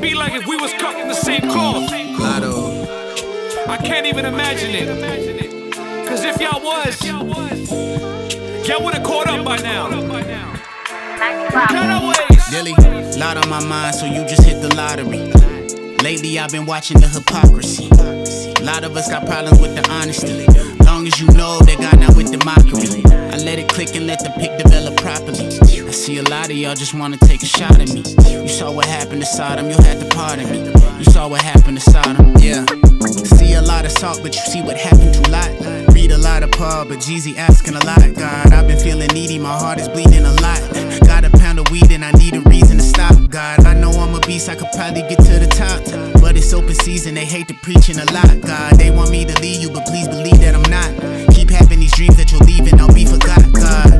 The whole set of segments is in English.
like if we was cut from the same cloth. Lotto. I can't even imagine it. Cause if y'all was, y'all would've caught up by now. Cutaways. Dilly, lot on my mind, so you just hit the lottery. Lately, I've been watching the hypocrisy. A lot of us got problems with the honesty. Long as you know that God not with the mockery. I let it click and let the pick develop properly. I see a lot of y'all just wanna take a shot at me. You saw what happened to Sodom, you'll have to pardon me. You saw what happened to Sodom, yeah. See a lot of salt, but you see what happened to Lot. Read a lot of Paul, but Jesus asking a lot. God, I've been feeling needy, my heart is bleeding a lot. Got a pound of weed and I need a reason to stop. God, I know I'm a beast, I could probably get to the top. Open season, they hate the preaching a lot. God, they want me to leave you, but please believe that I'm not. Keep having these dreams that you're leaving, I'll be forgot. God.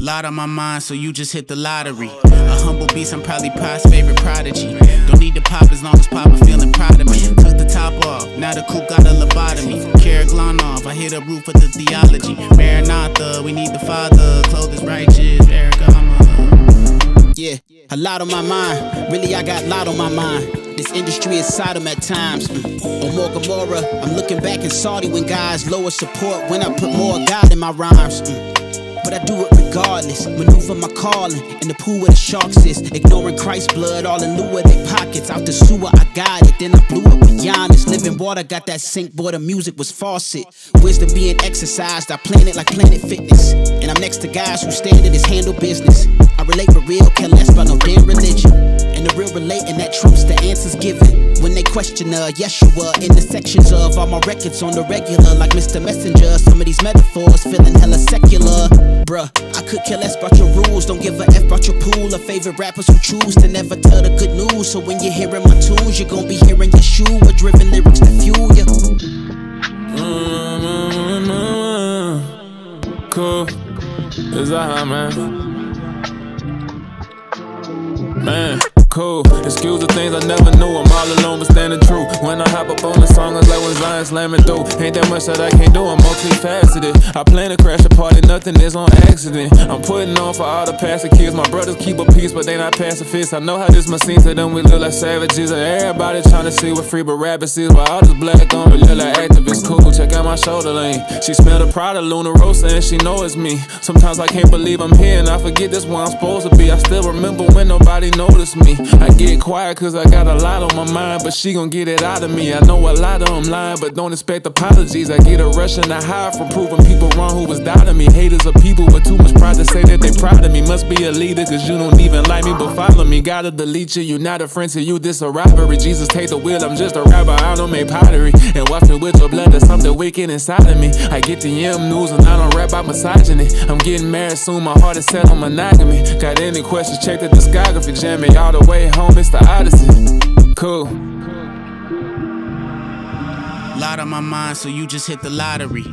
Lot on my mind, so you just hit the lottery. A humble beast, I'm probably Pi's favorite prodigy. Don't need to pop as long as Papa feeling proud of me. Took the top off, now the coupe got a lobotomy. Carrick off, I hit a roof with the theology. Maranatha, we need the Father. Clothes righteous, Erica, a lot on my mind. Really, I got a lot on my mind. This industry is Sodom at times. Mm. On more Gomorrah, I'm looking back in Saudi when guys lower support when I put more God in my rhymes. Mm. But I do it regardless. Maneuver my calling in the pool where the sharks is. Ignoring Christ's blood, all in lieu of their pockets. Out the sewer, I got it. Then I blew up with Giannis. Living water, got that sink, boy, the music was faucet. Wisdom being exercised, I plan it like Planet Fitness. And I'm next to guys who stand in this handle business. I relate for real, care less about no damn religion. And the real relating that trumps the answers given. When they question uh, Yeshua in the sections of all my records on the regular, like Mr. Messenger. Some of these metaphors feeling hella secular. Bruh, I could care less about your rules. Don't give a F about your pool. Or favorite rappers who choose to never tell the good news. So when you're hearing my tunes, you're gonna be hearing your shoe or driven lyrics to fuel you. Mm-hmm. Cool. Is that how, man? Man cool. Excuse the things I never knew. I'm all alone, but standing true. When I hop up on the song, it's like when Zion slamming through. Ain't that much that I can't do. I'm multifaceted. I plan to crash a party, nothing is on accident. I'm putting on for all the past kids. My brothers keep a peace, but they not pacifists. I know how this must seem to them. We look like savages. And everybody trying to see what free but rabbits is. While all this black on, we look like activists. Cool, check out my shoulder lane. She smell the pride of Luna Rossa and she know it's me. Sometimes I can't believe I'm here and I forget this where I'm supposed to be. I still remember when nobody noticed me. I get quiet cause I got a lot on my mind, but she gon' get it out of me. I know a lot of them lying, but don't expect apologies. I get a rush and I hide from proving people wrong who was doubting me. Haters are people, but Must be a leader cause you don't even like me, but follow me. Gotta delete you, You're not a friend to you, this a robbery. Jesus take the wheel, I'm just a rapper, I don't make pottery. And wash me with your blood, there's something wicked inside of me. I get the M news and I don't rap about misogyny. I'm getting married soon, my heart is set on monogamy. Got any questions, check the discography, jam all the way home, it's the Odyssey. Cool. Lot on my mind, so you just hit the lottery.